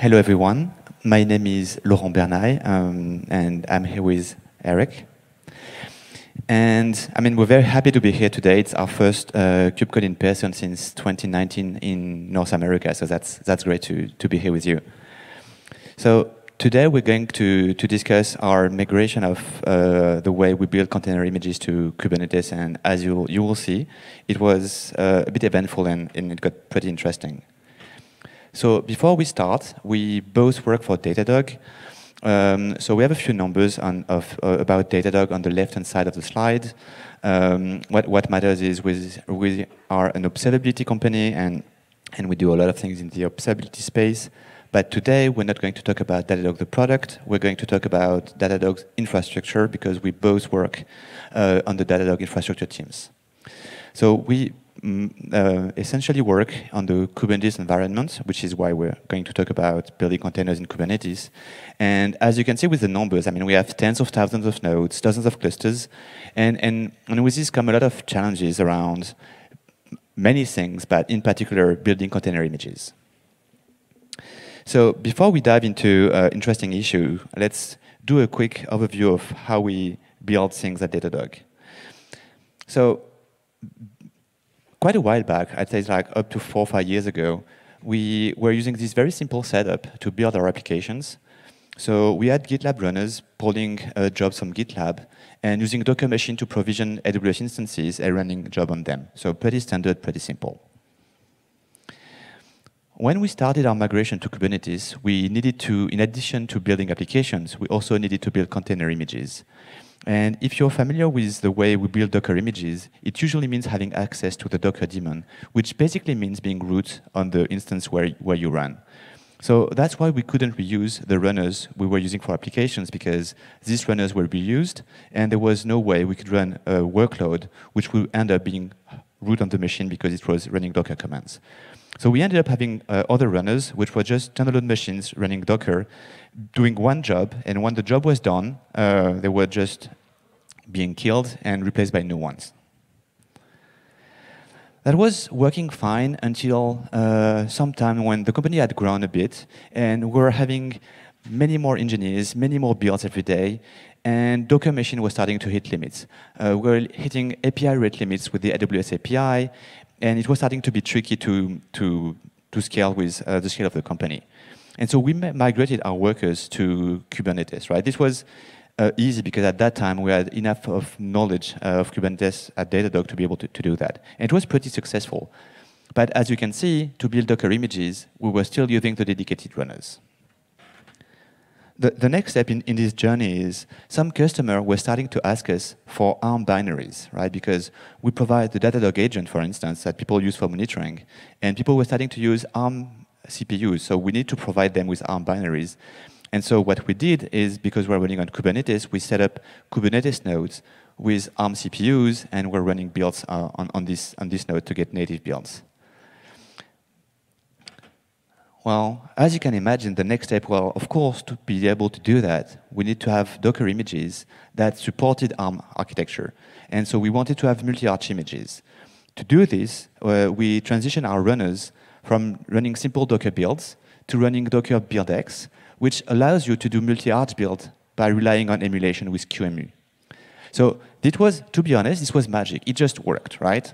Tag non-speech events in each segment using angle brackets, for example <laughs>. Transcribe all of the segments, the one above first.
Hello, everyone. My name is Laurent Bernaille, um, and I'm here with Eric. And I mean, we're very happy to be here today. It's our first uh, KubeCon in person since 2019 in North America, so that's, that's great to, to be here with you. So today we're going to, to discuss our migration of uh, the way we build container images to Kubernetes, and as you, you will see, it was uh, a bit eventful and, and it got pretty interesting. So before we start, we both work for Datadog. Um, so we have a few numbers on, of, uh, about Datadog on the left-hand side of the slide. Um, what, what matters is we are an observability company and, and we do a lot of things in the observability space. But today, we're not going to talk about Datadog the product. We're going to talk about Datadog's infrastructure because we both work uh, on the Datadog infrastructure teams. So we uh, essentially work on the Kubernetes environment, which is why we're going to talk about building containers in Kubernetes. And as you can see with the numbers, I mean, we have tens of thousands of nodes, dozens of clusters, and, and, and with this come a lot of challenges around many things, but in particular, building container images. So before we dive into uh, interesting issue, let's do a quick overview of how we build things at Datadog. So quite a while back, I'd say like up to four or five years ago, we were using this very simple setup to build our applications. So we had GitLab runners pulling uh, jobs from GitLab and using Docker machine to provision AWS instances and running a job on them. So pretty standard, pretty simple. When we started our migration to Kubernetes, we needed to, in addition to building applications, we also needed to build container images. And if you're familiar with the way we build Docker images, it usually means having access to the Docker daemon, which basically means being root on the instance where, where you run. So that's why we couldn't reuse the runners we were using for applications because these runners were reused and there was no way we could run a workload which would end up being root on the machine because it was running Docker commands. So we ended up having uh, other runners, which were just standalone machines running Docker, doing one job, and when the job was done, uh, they were just being killed and replaced by new ones. That was working fine until uh, sometime when the company had grown a bit, and we were having many more engineers, many more builds every day, and Docker machine was starting to hit limits. Uh, we were hitting API rate limits with the AWS API, and it was starting to be tricky to, to, to scale with uh, the scale of the company. And so we migrated our workers to Kubernetes, right? This was uh, easy because at that time we had enough of knowledge uh, of Kubernetes at Datadog to be able to, to do that. And it was pretty successful. But as you can see, to build Docker images, we were still using the dedicated runners the, the next step in, in this journey is some customer were starting to ask us for ARM binaries, right? Because we provide the Datadog agent, for instance, that people use for monitoring, and people were starting to use ARM CPUs, so we need to provide them with ARM binaries. And so what we did is, because we're running on Kubernetes, we set up Kubernetes nodes with ARM CPUs, and we're running builds uh, on, on, this, on this node to get native builds. Well, as you can imagine, the next step, well, of course, to be able to do that, we need to have Docker images that supported ARM architecture. And so we wanted to have multi-arch images. To do this, uh, we transition our runners from running simple Docker builds to running Docker BuildX, which allows you to do multi-arch build by relying on emulation with QEMU. So it was, to be honest, this was magic. It just worked, right?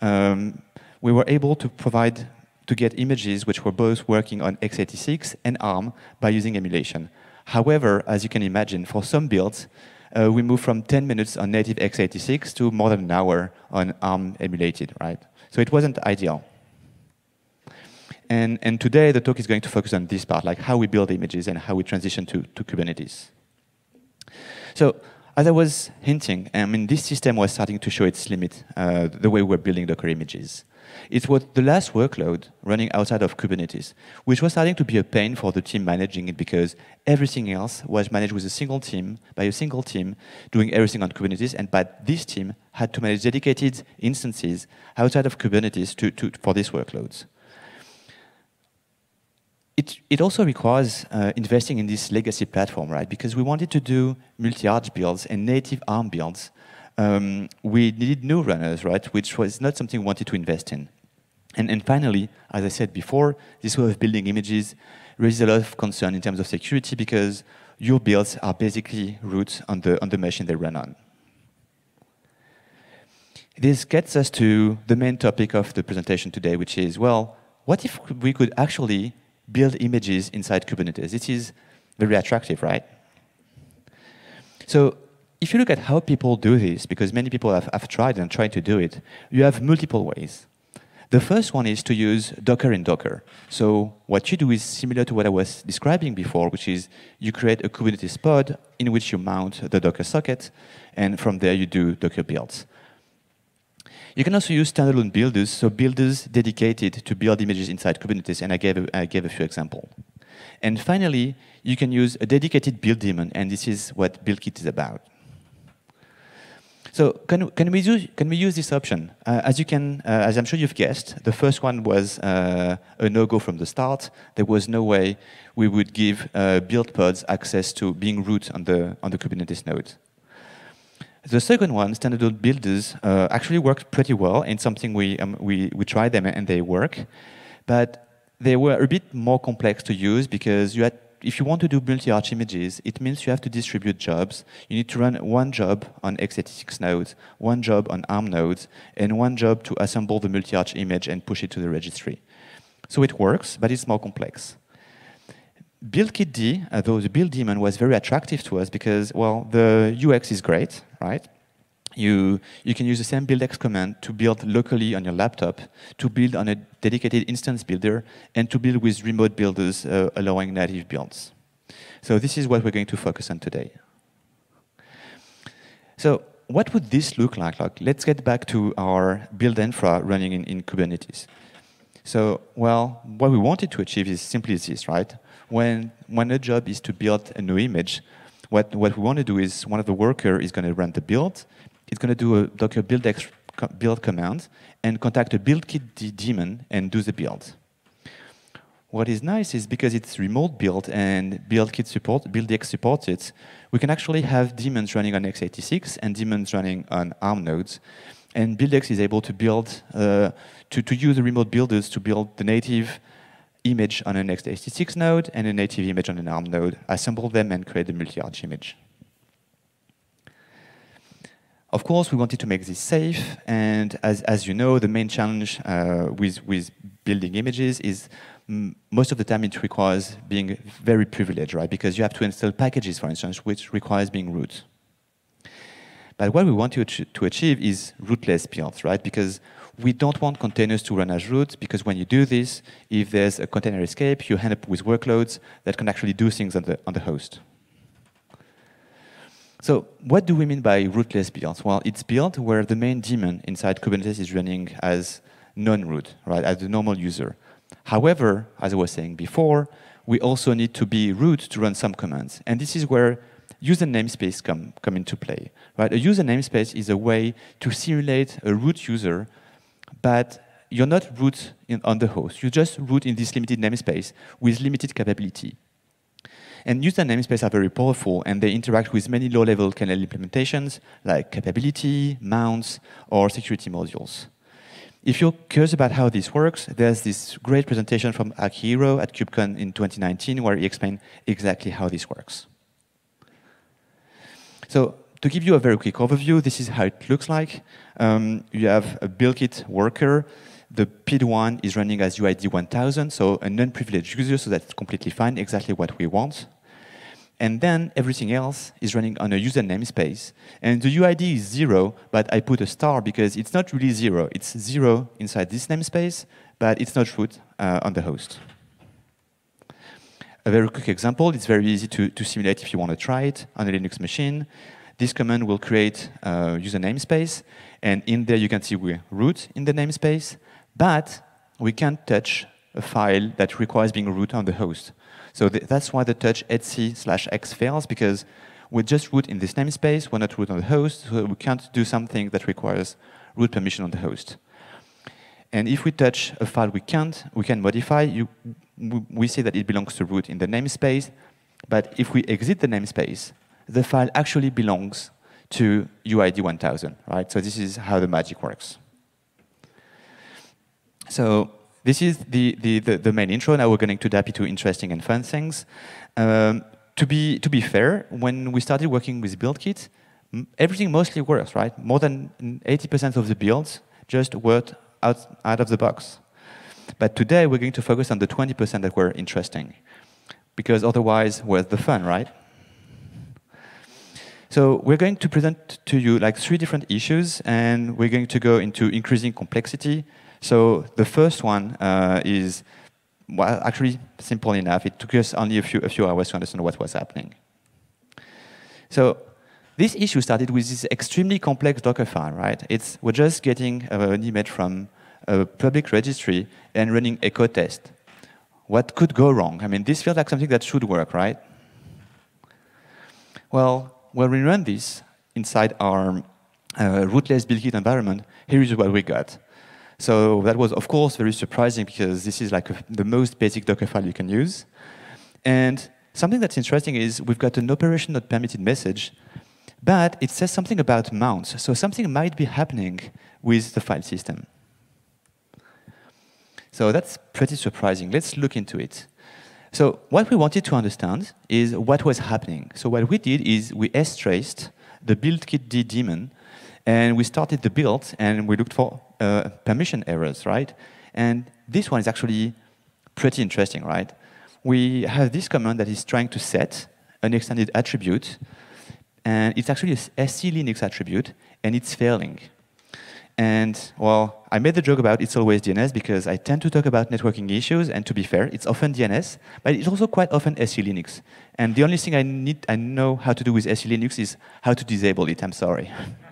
Um, we were able to provide to get images which were both working on x86 and ARM by using emulation. However, as you can imagine, for some builds, uh, we moved from 10 minutes on native x86 to more than an hour on ARM emulated, right? So it wasn't ideal. And, and today, the talk is going to focus on this part, like how we build images and how we transition to, to Kubernetes. So as I was hinting, I mean, this system was starting to show its limit, uh, the way we're building Docker images. It was the last workload running outside of Kubernetes, which was starting to be a pain for the team managing it because everything else was managed with a single team, by a single team, doing everything on Kubernetes, and but this team had to manage dedicated instances outside of Kubernetes to, to, for these workloads. It, it, also requires uh, investing in this legacy platform, right? Because we wanted to do multi-arch builds and native ARM builds um, we needed new runners, right, which was not something we wanted to invest in. And, and finally, as I said before, this way of building images raises a lot of concern in terms of security because your builds are basically root on the, on the machine they run on. This gets us to the main topic of the presentation today, which is, well, what if we could actually build images inside Kubernetes? It is very attractive, right? So if you look at how people do this, because many people have, have tried and tried to do it, you have multiple ways. The first one is to use Docker in Docker. So what you do is similar to what I was describing before, which is you create a Kubernetes pod in which you mount the Docker socket, and from there you do Docker builds. You can also use standalone builders, so builders dedicated to build images inside Kubernetes, and I gave a, I gave a few examples. And finally, you can use a dedicated build daemon, and this is what BuildKit is about. So can, can, we, use, can we use this option? Uh, as you can, uh, as I'm sure you've guessed, the first one was uh, a no-go from the start. There was no way we would give uh, build pods access to being root on the, on the Kubernetes node. The second one, standard builders, uh, actually worked pretty well and something we, um, we, we tried them and they work. But they were a bit more complex to use because you had if you want to do multi-arch images, it means you have to distribute jobs. You need to run one job on x86 nodes, one job on ARM nodes, and one job to assemble the multi-arch image and push it to the registry. So it works, but it's more complex. BuildKit-D, uh, though the build daemon was very attractive to us because, well, the UX is great, right? You, you can use the same buildx command to build locally on your laptop, to build on a dedicated instance builder, and to build with remote builders uh, allowing native builds. So this is what we're going to focus on today. So what would this look like? like let's get back to our build infra running in, in Kubernetes. So, well, what we wanted to achieve is simply this, right? When, when a job is to build a new image, what, what we want to do is one of the worker is going to run the build, it's going to do a docker buildx build command and contact a BuildKit daemon and do the build. What is nice is because it's remote build and BuildKit support, BuildX supports it, we can actually have daemons running on x86 and daemons running on ARM nodes. And BuildX is able to build, uh, to, to use the remote builders to build the native image on an x86 node and a native image on an ARM node, assemble them and create the multi-arch image. Of course, we wanted to make this safe, and as, as you know, the main challenge uh, with, with building images is most of the time it requires being very privileged, right? Because you have to install packages, for instance, which requires being root. But what we want to, to achieve is rootless builds, right? Because we don't want containers to run as root, because when you do this, if there's a container escape, you end up with workloads that can actually do things on the, on the host. So what do we mean by rootless builds? Well, it's built where the main daemon inside Kubernetes is running as non-root, right, as the normal user. However, as I was saying before, we also need to be root to run some commands. And this is where user namespace come, come into play. Right? A user namespace is a way to simulate a root user, but you're not root in, on the host. You just root in this limited namespace with limited capability. And user namespaces are very powerful, and they interact with many low-level kernel implementations, like capability, mounts, or security modules. If you're curious about how this works, there's this great presentation from Akihiro at KubeCon in 2019 where he explained exactly how this works. So to give you a very quick overview, this is how it looks like. Um, you have a BuildKit worker. The PID1 is running as UID 1000, so a non-privileged user, so that's completely fine, exactly what we want. And then everything else is running on a user namespace. And the UID is zero, but I put a star because it's not really zero. It's zero inside this namespace, but it's not root uh, on the host. A very quick example, it's very easy to, to simulate if you want to try it on a Linux machine. This command will create a user namespace, and in there you can see we're root in the namespace, but we can't touch a file that requires being root on the host. So th that's why the touch etc slash x fails, because we're just root in this namespace, we're not root on the host, so we can't do something that requires root permission on the host. And if we touch a file we can't, we can modify, you, we say that it belongs to root in the namespace, but if we exit the namespace, the file actually belongs to UID 1000, right? So this is how the magic works. so this is the, the, the, the, main intro. Now we're going to dive into interesting and fun things. Um, to, be, to be fair, when we started working with BuildKit, everything mostly works, right? More than 80% of the builds just worked out, out of the box. But today we're going to focus on the 20% that were interesting. Because otherwise, where's the fun, right? So we're going to present to you like three different issues, and we're going to go into increasing complexity. So the first one uh, is well, actually simple enough. It took us only a few, a few hours to understand what was happening. So this issue started with this extremely complex Docker file, right? It's, we're just getting uh, an image from a public registry and running echo test. What could go wrong? I mean, this feels like something that should work, right? Well, when we run this inside our uh, rootless BuildKit environment, here is what we got. So that was, of course, very surprising because this is like a, the most basic Docker file you can use. And something that's interesting is we've got an operation not permitted message, but it says something about mounts. So something might be happening with the file system. So that's pretty surprising. Let's look into it. So what we wanted to understand is what was happening. So what we did is we s-traced the BuildKit D daemon, and we started the build, and we looked for uh, permission errors, right? And this one is actually pretty interesting, right? We have this command that is trying to set an extended attribute, and it's actually a SE Linux attribute, and it's failing. And, well, I made the joke about it's always DNS because I tend to talk about networking issues, and to be fair, it's often DNS, but it's also quite often SE Linux. And the only thing I, need, I know how to do with SE Linux is how to disable it, I'm sorry. <laughs>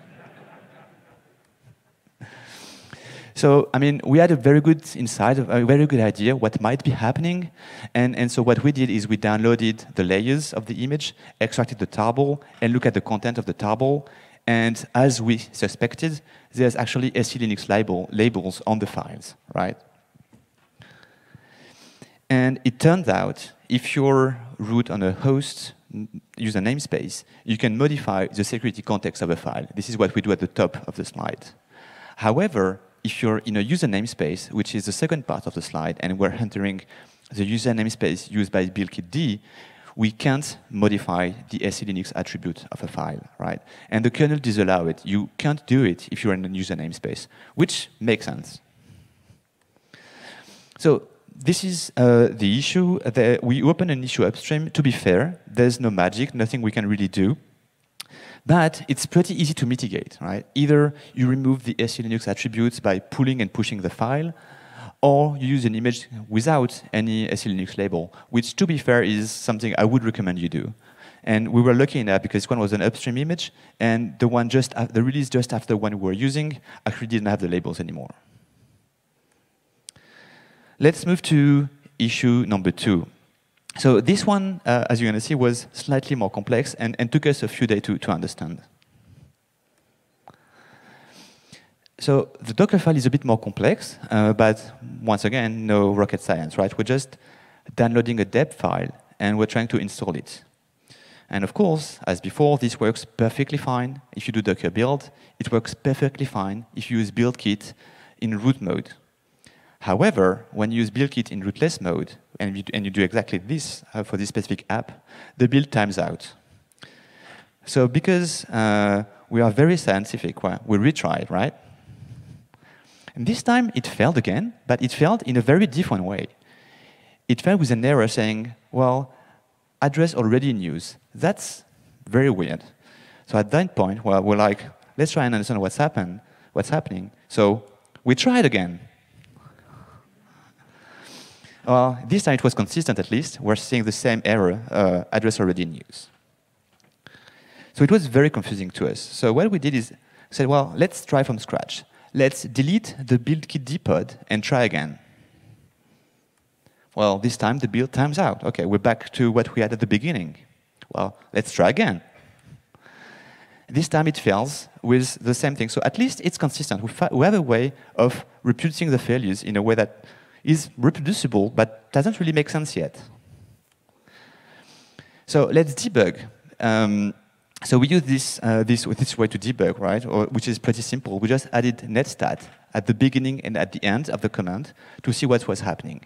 So, I mean, we had a very good insight, a very good idea what might be happening. And, and so what we did is we downloaded the layers of the image, extracted the tarball, and look at the content of the tarball. And as we suspected, there's actually SE Linux label, labels on the files, right? And it turns out, if you're root on a host user namespace, you can modify the security context of a file. This is what we do at the top of the slide. However, if you're in a user namespace, which is the second part of the slide, and we're entering the user namespace used by BuildKitD, we can't modify the SE Linux attribute of a file, right? And the kernel disallow it. You can't do it if you're in a user namespace, which makes sense. So this is uh, the issue. We open an issue upstream. To be fair, there's no magic, nothing we can really do. But it's pretty easy to mitigate, right? Either you remove the SE Linux attributes by pulling and pushing the file, or you use an image without any SE Linux label, which, to be fair, is something I would recommend you do. And we were lucky enough because this one was an upstream image, and the one just the release just after the one we were using actually didn't have the labels anymore. Let's move to issue number two. So this one, uh, as you're going to see, was slightly more complex and, and took us a few days to, to understand. So the Docker file is a bit more complex, uh, but once again, no rocket science, right? We're just downloading a deb file, and we're trying to install it. And of course, as before, this works perfectly fine if you do Docker build. It works perfectly fine if you use build kit in root mode. However, when you use BuildKit in rootless mode, and you, and you do exactly this uh, for this specific app, the build times out. So because uh, we are very scientific, we retry, right? And this time it failed again, but it failed in a very different way. It failed with an error saying, well, address already in use. That's very weird. So at that point, well, we're like, let's try and understand what's happened, what's happening. So we tried again. Well, this time it was consistent at least. We're seeing the same error, uh, address already in use. So it was very confusing to us. So what we did is said, well, let's try from scratch let's delete the BuildKit dpod and try again. Well, this time the build times out. Okay, we're back to what we had at the beginning. Well, let's try again. This time it fails with the same thing. So at least it's consistent. We, have a way of reproducing the failures in a way that is reproducible, but doesn't really make sense yet. So let's debug. Um, so we use this, uh, this, this way to debug, right? Or, which is pretty simple. We just added netstat at the beginning and at the end of the command to see what was happening.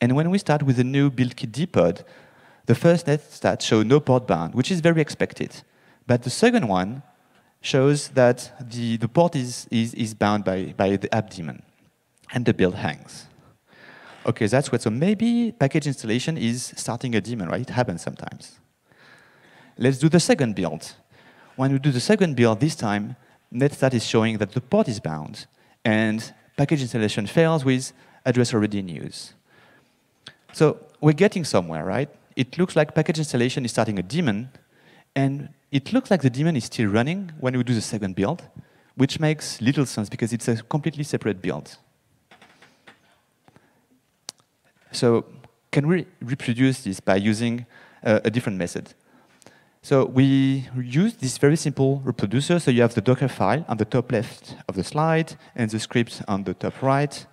And when we start with the new buildkit dpod, the first netstat shows no port bound, which is very expected. But the second one shows that the, the port is, is, is bound by, by the app daemon, and the build hangs. Okay, that's what, so maybe package installation is starting a daemon, right? It happens sometimes. Let's do the second build. When we do the second build this time, netstat is showing that the port is bound, and package installation fails with address already in use. So we're getting somewhere, right? It looks like package installation is starting a daemon, and it looks like the daemon is still running when we do the second build, which makes little sense because it's a completely separate build. So can we reproduce this by using uh, a different method? So we use this very simple reproducer. So you have the Docker file on the top left of the slide and the script on the top right.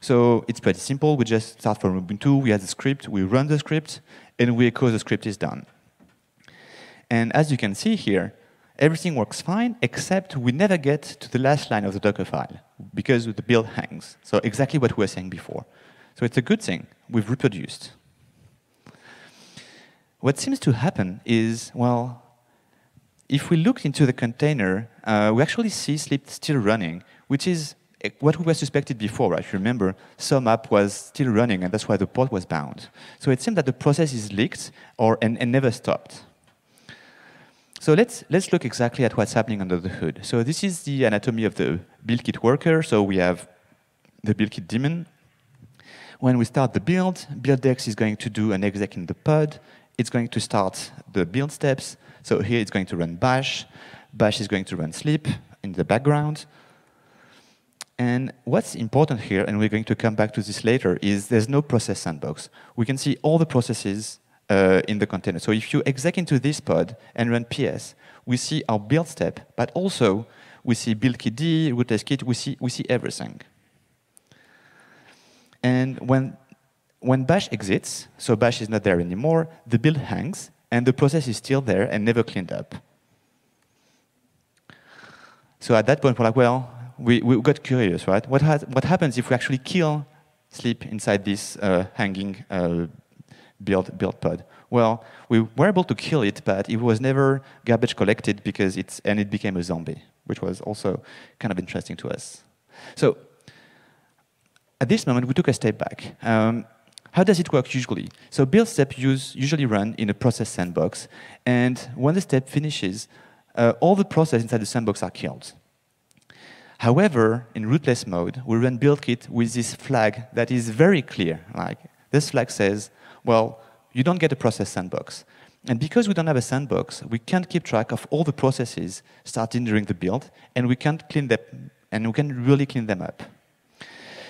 So it's pretty simple. We just start from Ubuntu, we have the script, we run the script, and we echo the script is done. And as you can see here, everything works fine, except we never get to the last line of the Docker file because the build hangs. So exactly what we were saying before. So it's a good thing. We've reproduced. What seems to happen is, well, if we look into the container, uh, we actually see Sleep still running, which is eh, what we were suspected before, right? Remember, some app was still running, and that's why the port was bound. So it seems that the process is leaked or, and, and never stopped. So let's, let's look exactly at what's happening under the hood. So this is the anatomy of the buildkit worker. So we have the buildkit daemon. When we start the build, buildx is going to do an exec in the pod it's going to start the build steps. So here it's going to run bash. Bash is going to run sleep in the background. And what's important here, and we're going to come back to this later, is there's no process sandbox. We can see all the processes uh, in the container. So if you exec into this pod and run ps, we see our build step, but also we see build kit D, root kit, we see, we see everything. And when when bash exits, so bash is not there anymore, the build hangs, and the process is still there and never cleaned up. So at that point, we're like, well, we, we got curious, right? What, has, what happens if we actually kill sleep inside this uh, hanging uh, build, build pod? Well, we were able to kill it, but it was never garbage collected because it's, and it became a zombie, which was also kind of interesting to us. So at this moment, we took a step back. Um, how does it work usually? So build step use, usually run in a process sandbox, and when the step finishes, uh, all the process inside the sandbox are killed. However, in rootless mode, we run buildkit with this flag that is very clear. Like this flag says, well, you don't get a process sandbox. And because we don't have a sandbox, we can't keep track of all the processes starting during the build, and we can't clean them, and we can really clean them up.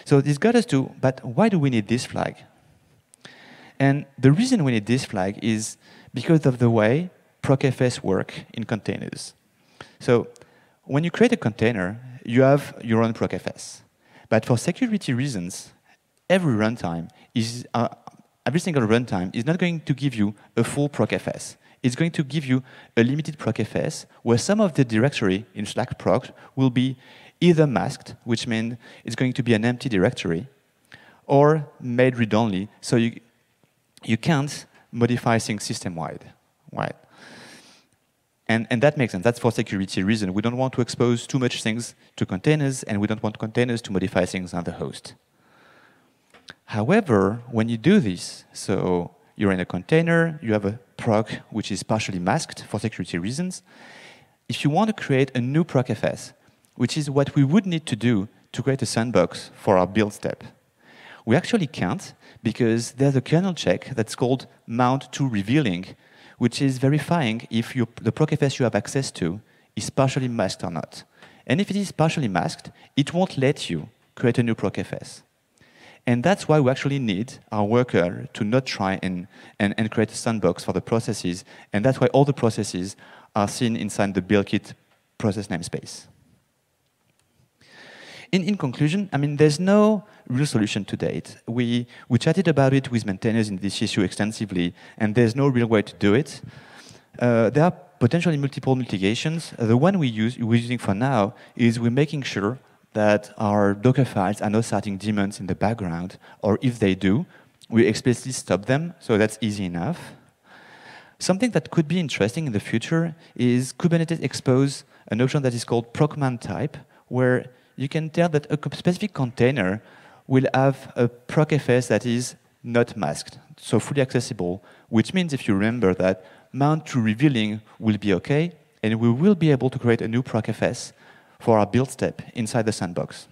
So this got us to, but why do we need this flag? And the reason we need this flag is because of the way procfs work in containers. So when you create a container, you have your own procfs. But for security reasons, every runtime is, uh, every single runtime is not going to give you a full procfs. It's going to give you a limited procfs where some of the directory in slash proc will be either masked, which means it's going to be an empty directory, or made read-only, so you, you can't modify things system-wide, right? And, and that makes sense. That's for security reason. We don't want to expose too much things to containers, and we don't want containers to modify things on the host. However, when you do this, so you're in a container, you have a proc which is partially masked for security reasons. If you want to create a new procfs, which is what we would need to do to create a sandbox for our build step, we actually can't because there's a kernel check that's called mount_too_revealing, which is verifying if you, the procfs you have access to is partially masked or not. And if it is partially masked, it won't let you create a new procfs. And that's why we actually need our worker to not try and, and, and create a sandbox for the processes. And that's why all the processes are seen inside the buildkit process namespace. In, in conclusion, I mean, there's no real solution to date. We, we chatted about it with maintainers in this issue extensively, and there's no real way to do it. Uh, there are potentially multiple multiplications. The one we use, we're using for now is we're making sure that our Docker files are not starting daemons in the background, or if they do, we explicitly stop them, so that's easy enough. Something that could be interesting in the future is Kubernetes expose a notion that is called procMount type, where you can tell that a specific container will have a procfs that is not masked, so fully accessible, which means if you remember that mount_too_revealing will be okay, and we will be able to create a new procfs for our build step inside the sandbox,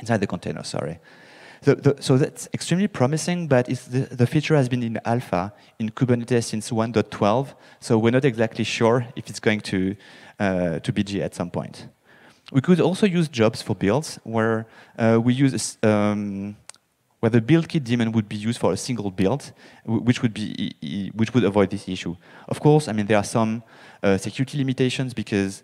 inside the container, sorry. So, the, so that's extremely promising, but the, the, feature has been in alpha in Kubernetes since 1.12, so we're not exactly sure if it's going to, uh, to be G at some point. We could also use jobs for builds, where uh, we use um, where the build kit daemon would be used for a single build, which would be which would avoid this issue. Of course, I mean there are some uh, security limitations because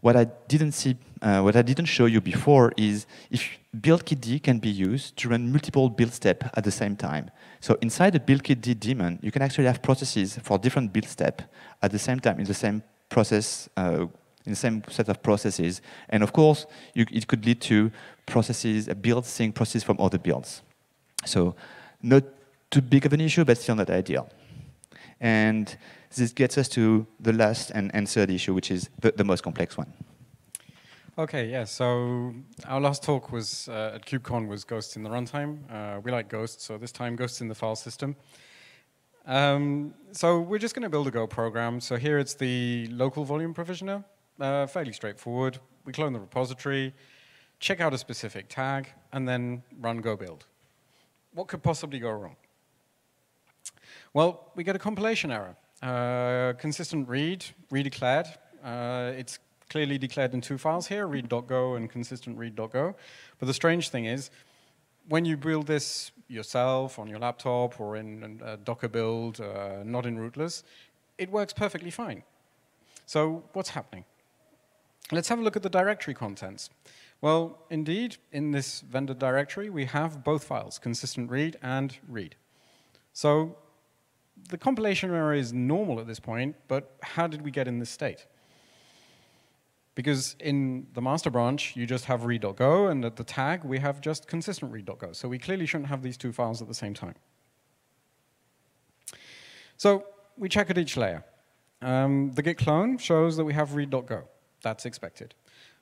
what I didn't see, uh, what I didn't show you before is if buildkitd can be used to run multiple build steps at the same time. So inside the buildkitd daemon, you can actually have processes for different build steps at the same time in the same process, uh, in the same set of processes. And of course, you, it could lead to processes, a build sync process from other builds. So not too big of an issue, but still not ideal. And this gets us to the last and, and third issue, which is the, the most complex one. Okay, yeah, so our last talk was uh, at KubeCon was Ghosts in the runtime. Uh, we like Ghosts, so this time Ghosts in the file system. Um, so we're just going to build a Go program. So here it's the local volume provisioner, uh, fairly straightforward. We clone the repository, check out a specific tag, and then run Go build. What could possibly go wrong? Well, we get a compilation error. Uh, consistent read, redeclared. Uh, it's clearly declared in two files here, read.go and consistent read.go. But the strange thing is, when you build this yourself on your laptop or in a Docker build, uh, not in rootless, it works perfectly fine. So what's happening? Let's have a look at the directory contents. Well, indeed, in this vendor directory, we have both files, consistent read and read. So the compilation error is normal at this point, but how did we get in this state? Because in the master branch, you just have read.go, and at the tag, we have just consistent read.go. So we clearly shouldn't have these two files at the same time. So we check at each layer. Um, the git clone shows that we have read.go. That's expected.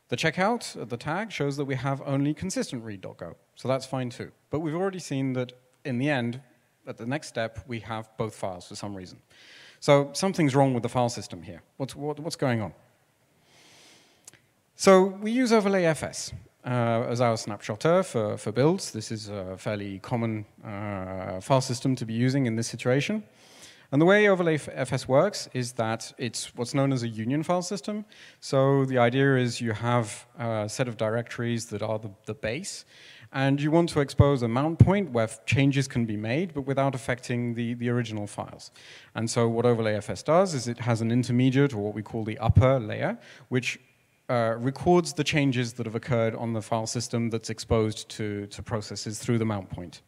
The checkout at the tag shows that we have only consistent read.go. So that's fine too. But we've already seen that in the end, at the next step, we have both files for some reason. So something's wrong with the file system here. What's, what, what's going on? So we use overlay FS uh, as our snapshotter for, for builds. This is a fairly common uh, file system to be using in this situation. And the way overlay FS works is that it's what's known as a union file system. So the idea is you have a set of directories that are the, the base, and you want to expose a mount point where changes can be made, but without affecting the, the original files. And so what OverlayFS does is it has an intermediate, or what we call the upper layer, which uh, records the changes that have occurred on the file system that's exposed to, to processes through the mount point.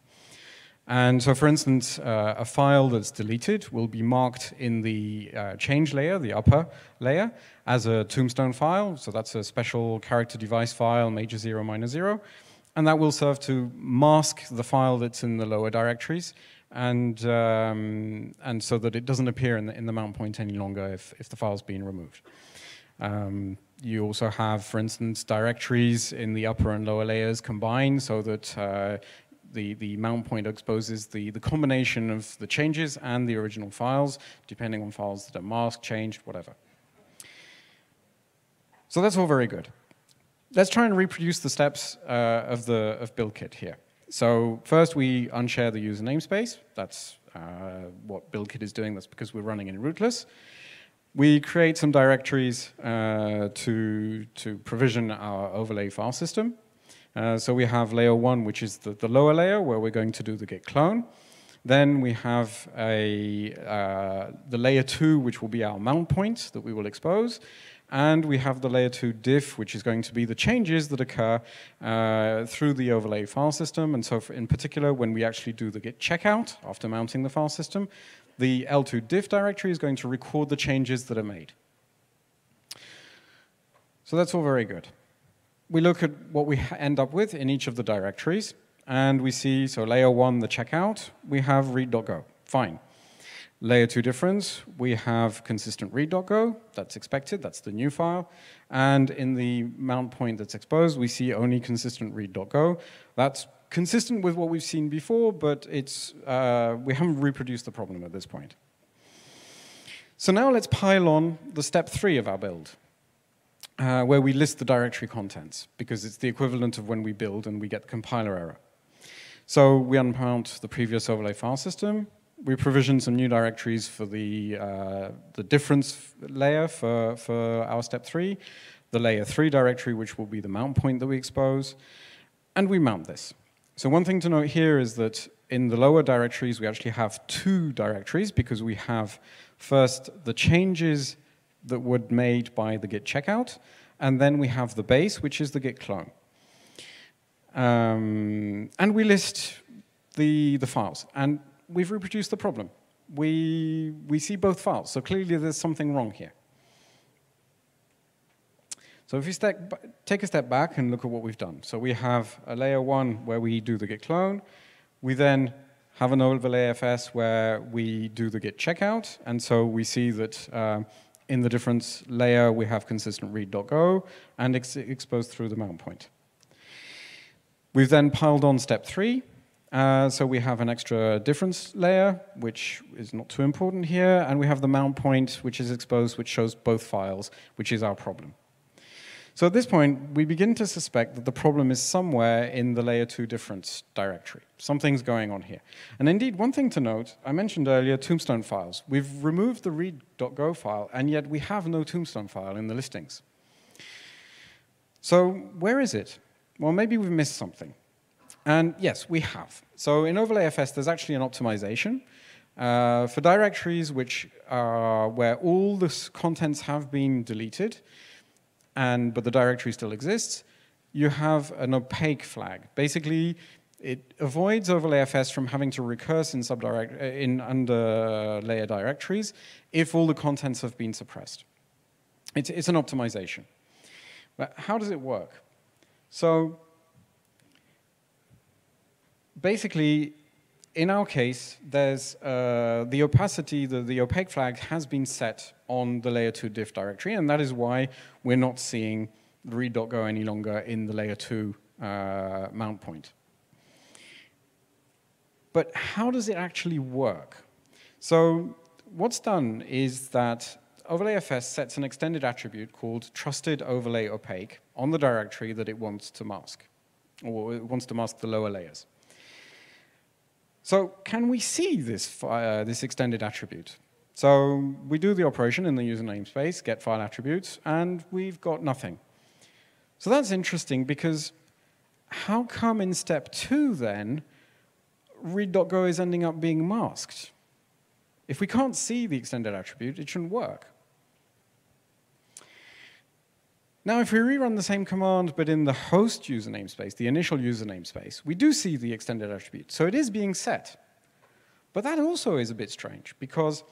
And so, for instance, uh, a file that's deleted will be marked in the uh, change layer, the upper layer, as a tombstone file. So that's a special character device file, major zero, minor zero. And that will serve to mask the file that's in the lower directories, and, um, and so that it doesn't appear in the, in the mount point any longer if, if the file's been removed. Um, you also have, for instance, directories in the upper and lower layers combined so that uh, the, the mount point exposes the, the combination of the changes and the original files, depending on files that are masked, changed, whatever. So that's all very good let's try and reproduce the steps uh, of the of BuildKit here. So first we unshare the user namespace. That's uh, what BuildKit is doing. That's because we're running in rootless. We create some directories uh, to, to provision our overlay file system. Uh, so we have layer one, which is the, the lower layer, where we're going to do the git clone. Then we have a, uh, the layer two, which will be our mount point that we will expose. And we have the layer 2 diff, which is going to be the changes that occur uh, through the overlay file system. And so in particular, when we actually do the git checkout after mounting the file system, the L2 diff directory is going to record the changes that are made. So that's all very good. We look at what we end up with in each of the directories, and we see, so layer one, the checkout, we have read.go, fine. Layer two difference, we have consistent read.go, that's expected, that's the new file. And in the mount point that's exposed, we see only consistent read.go. That's consistent with what we've seen before, but it's, uh, we haven't reproduced the problem at this point. So now let's pile on the step three of our build, uh, where we list the directory contents, because it's the equivalent of when we build and we get compiler error. So we unmount the previous overlay file system, we provision some new directories for the, uh, the difference layer for, for our step three, the layer three directory, which will be the mount point that we expose, and we mount this. So one thing to note here is that in the lower directories, we actually have two directories because we have first the changes that were made by the git checkout, and then we have the base, which is the git clone. Um, and we list the, the files. And we've reproduced the problem. We, we see both files, so clearly there's something wrong here. So if step, take a step back and look at what we've done. So we have a layer one where we do the git clone. We then have an overlay FS where we do the git checkout. And so we see that uh, in the difference layer, we have consistent read.go and ex exposed through the mount point. We've then piled on step three, uh, so we have an extra difference layer, which is not too important here, and we have the mount point, which is exposed, which shows both files, which is our problem. So at this point, we begin to suspect that the problem is somewhere in the layer 2 difference directory. Something's going on here. And indeed, one thing to note, I mentioned earlier tombstone files. We've removed the read.go file, and yet we have no tombstone file in the listings. So where is it? Well, maybe we've missed something. And yes, we have. So in OverlayFS, there's actually an optimization uh, for directories which are where all the contents have been deleted, and but the directory still exists. You have an opaque flag. Basically, it avoids OverlayFS from having to recurse in subdirect uh, in under layer directories if all the contents have been suppressed. It's, it's an optimization. But how does it work? So basically, in our case, there's uh, the opacity, the, the opaque flag has been set on the layer 2 diff directory, and that is why we're not seeing read.go any longer in the layer 2 uh, mount point. But how does it actually work? So what's done is that OverlayFS sets an extended attribute called trusted overlay opaque on the directory that it wants to mask, or it wants to mask the lower layers. So can we see this, uh, this extended attribute? So we do the operation in the user namespace, get file attributes, and we've got nothing. So that's interesting because how come in step two then, read.go is ending up being masked? If we can't see the extended attribute, it shouldn't work. Now, if we rerun the same command, but in the host user namespace, the initial user namespace, we do see the extended attribute. So it is being set. But that also is a bit strange, because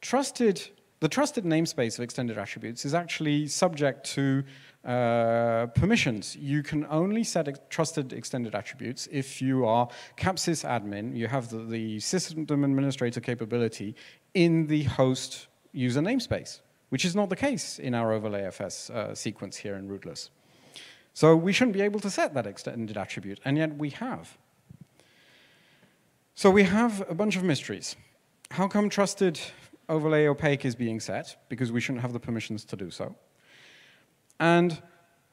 trusted, the trusted namespace of extended attributes is actually subject to uh, permissions. You can only set ex trusted extended attributes if you are capsys admin, you have the, the system administrator capability in the host user namespace which is not the case in our overlayFS uh, sequence here in rootless. So we shouldn't be able to set that extended attribute, and yet we have. So we have a bunch of mysteries. How come trusted overlay opaque is being set? Because we shouldn't have the permissions to do so. And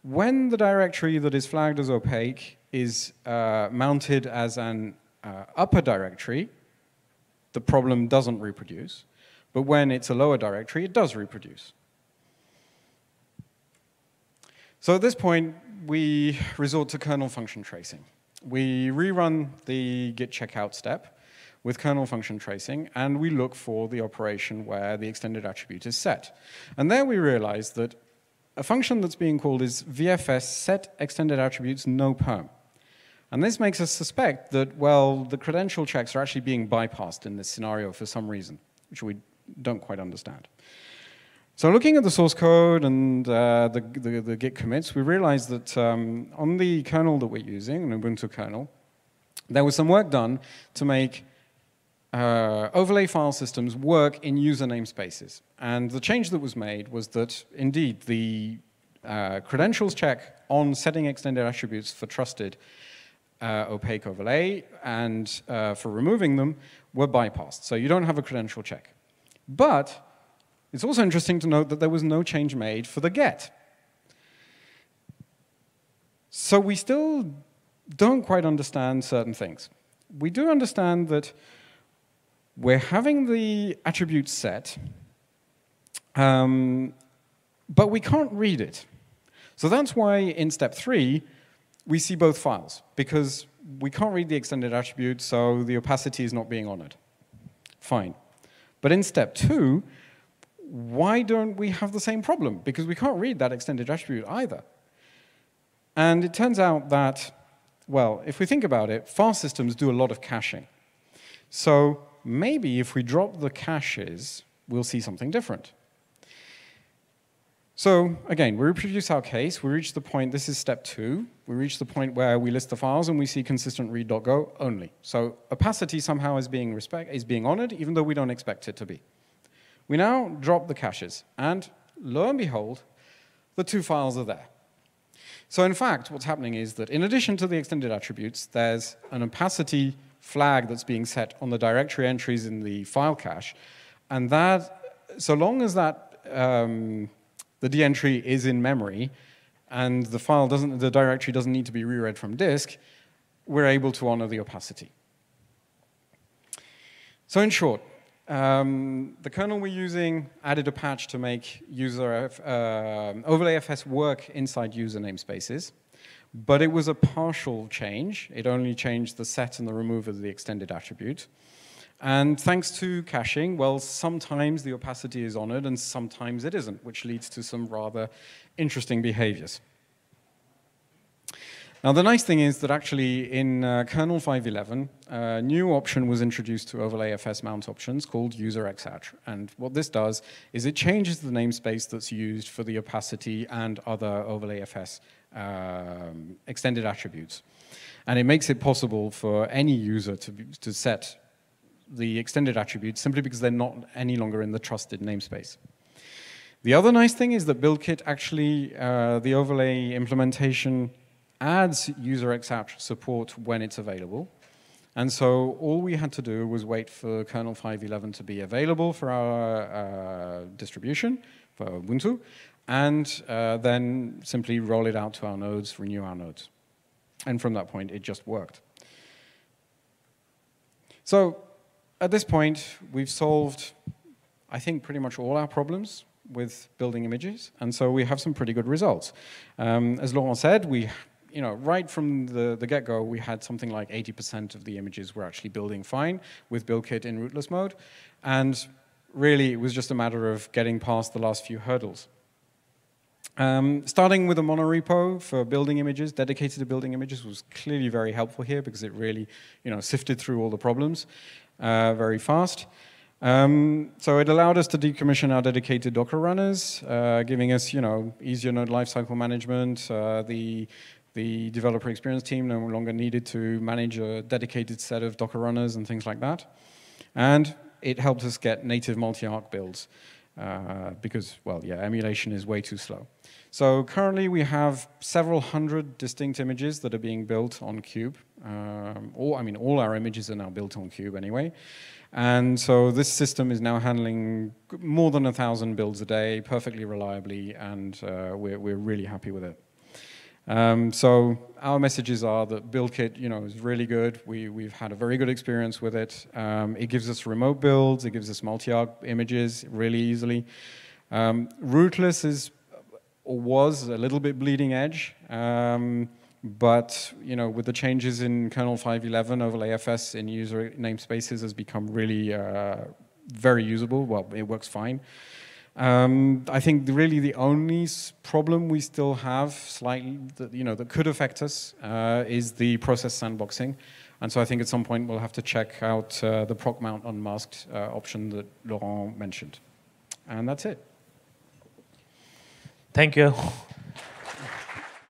when the directory that is flagged as opaque is uh, mounted as an uh, upper directory, the problem doesn't reproduce. But when it's a lower directory, it does reproduce. So at this point, we resort to kernel function tracing. We rerun the git checkout step with kernel function tracing, and we look for the operation where the extended attribute is set. And there we realize that a function that's being called is vfs set extended attributes no perm. And this makes us suspect that, well, the credential checks are actually being bypassed in this scenario for some reason, which we don't quite understand. So looking at the source code and uh, the, the, the, Git commits, we realized that um, on the kernel that we're using, an Ubuntu kernel, there was some work done to make uh, overlay file systems work in user namespaces. And the change that was made was that, indeed, the uh, credentials check on setting extended attributes for trusted uh, opaque overlay and uh, for removing them were bypassed. So you don't have a credential check. But it's also interesting to note that there was no change made for the get. So we still don't quite understand certain things. We do understand that we're having the attribute set, um, but we can't read it. So that's why in step three, we see both files, because we can't read the extended attribute, so the opacity is not being honored. Fine. But in step two, why don't we have the same problem? Because we can't read that extended attribute either. And it turns out that, well, if we think about it, file systems do a lot of caching. So maybe if we drop the caches, we'll see something different. So again, we reproduce our case. We reach the point, this is step two. We reach the point where we list the files and we see consistent read.go only. So opacity somehow is being, respect, is being honored, even though we don't expect it to be. We now drop the caches, and lo and behold, the two files are there. So in fact, what's happening is that in addition to the extended attributes, there's an opacity flag that's being set on the directory entries in the file cache, and that, so long as that um, the D entry is in memory, and the file doesn't, the directory doesn't need to be reread from disk, we're able to honor the opacity. So in short, um, the kernel we're using added a patch to make user uh, overlay FS work inside user namespaces, but it was a partial change. It only changed the set and the remove of the extended attribute. And thanks to caching, well, sometimes the opacity is honored and sometimes it isn't, which leads to some rather interesting behaviors. Now, the nice thing is that actually in uh, kernel 5.11, a new option was introduced to overlay FS mount options called user xattr. And what this does is it changes the namespace that's used for the opacity and other overlay FS um, extended attributes. And it makes it possible for any user to, be, to set the extended attributes simply because they're not any longer in the trusted namespace. The other nice thing is that BuildKit actually, uh, the overlay implementation adds user xattr support when it's available. And so all we had to do was wait for kernel 5.11 to be available for our uh, distribution, for Ubuntu, and uh, then simply roll it out to our nodes, renew our nodes. And from that point, it just worked. So at this point, we've solved, I think, pretty much all our problems with building images, and so we have some pretty good results. Um, as Laurent said, we, you know, right from the, the get-go, we had something like 80% of the images were actually building fine with BuildKit in rootless mode, and really it was just a matter of getting past the last few hurdles. Um, starting with a monorepo for building images, dedicated to building images, was clearly very helpful here because it really, you know, sifted through all the problems uh, very fast. Um, so it allowed us to decommission our dedicated Docker runners, uh, giving us, you know, easier node lifecycle management. Uh, the the developer experience team no longer needed to manage a dedicated set of Docker runners and things like that. And it helped us get native multi-arch builds uh, because, well, yeah, emulation is way too slow. So currently we have several hundred distinct images that are being built on Kube. Um, all, I mean, all our images are now built on Kube anyway. And so this system is now handling more than a thousand builds a day, perfectly reliably, and uh, we're, we're really happy with it. Um, so our messages are that BuildKit, you know, is really good. We, we've had a very good experience with it. Um, it gives us remote builds. It gives us multi-arch images really easily. Um, rootless is or was a little bit bleeding edge. Um, but you know, with the changes in kernel 5.11, overlay FS in user namespaces has become really uh, very usable. Well, it works fine. Um, I think really the only problem we still have slightly, that, you know, that could affect us uh, is the process sandboxing. And so I think at some point we'll have to check out uh, the procMount unmasked uh, option that Laurent mentioned. And that's it. Thank you.